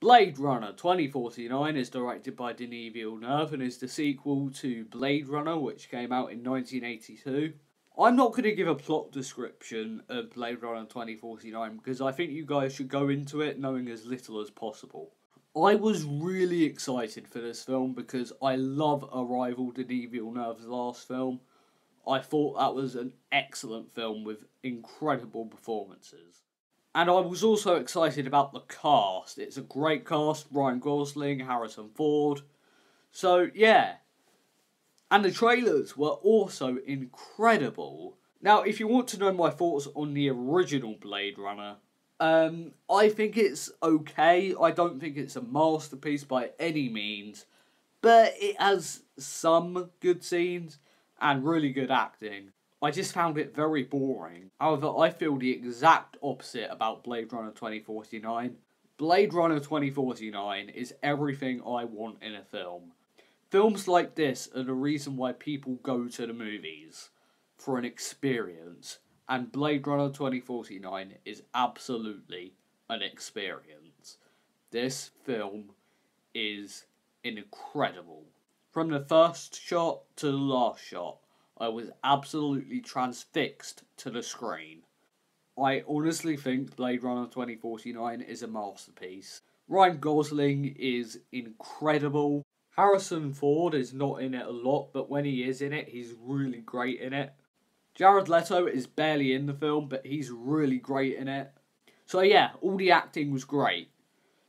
Blade Runner 2049 is directed by Denis Villeneuve and is the sequel to Blade Runner, which came out in 1982. I'm not going to give a plot description of Blade Runner 2049 because I think you guys should go into it knowing as little as possible. I was really excited for this film because I love Arrival, Denis Villeneuve's last film. I thought that was an excellent film with incredible performances. And I was also excited about the cast. It's a great cast Ryan Gosling, Harrison Ford. So, yeah. And the trailers were also incredible. Now, if you want to know my thoughts on the original Blade Runner, um, I think it's okay. I don't think it's a masterpiece by any means, but it has some good scenes and really good acting. I just found it very boring. However, I feel the exact opposite about Blade Runner 2049. Blade Runner 2049 is everything I want in a film. Films like this are the reason why people go to the movies for an experience, and Blade Runner 2049 is absolutely an experience. This film is incredible. From the first shot to the last shot, I was absolutely transfixed to the screen. I honestly think Blade Runner 2049 is a masterpiece. Ryan Gosling is incredible. Harrison Ford is not in it a lot, but when he is in it, he's really great in it. Jared Leto is barely in the film, but he's really great in it. So yeah, all the acting was great.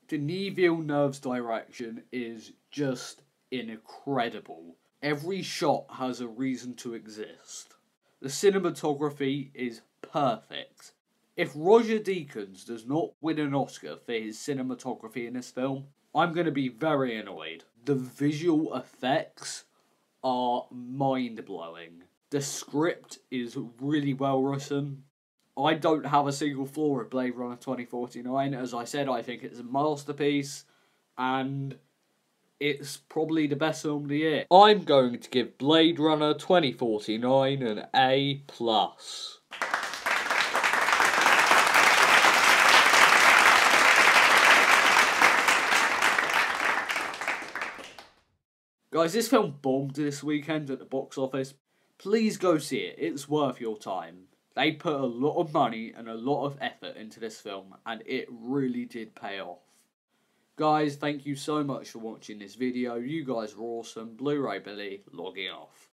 Denis Villeneuve's direction is just incredible. Every shot has a reason to exist. The cinematography is perfect. If Roger Deakins does not win an Oscar for his cinematography in this film, I'm going to be very annoyed. The visual effects are mind blowing. The script is really well written. I don't have a single flaw with Blade Runner 2049. As I said, I think it's a masterpiece. And it's probably the best film of the year. I'm going to give Blade Runner 2049 an A plus. Guys, this film bombed this weekend at the box office. Please go see it, it's worth your time. They put a lot of money and a lot of effort into this film, and it really did pay off. Guys, thank you so much for watching this video. You guys were awesome. Blu-ray Billy logging off.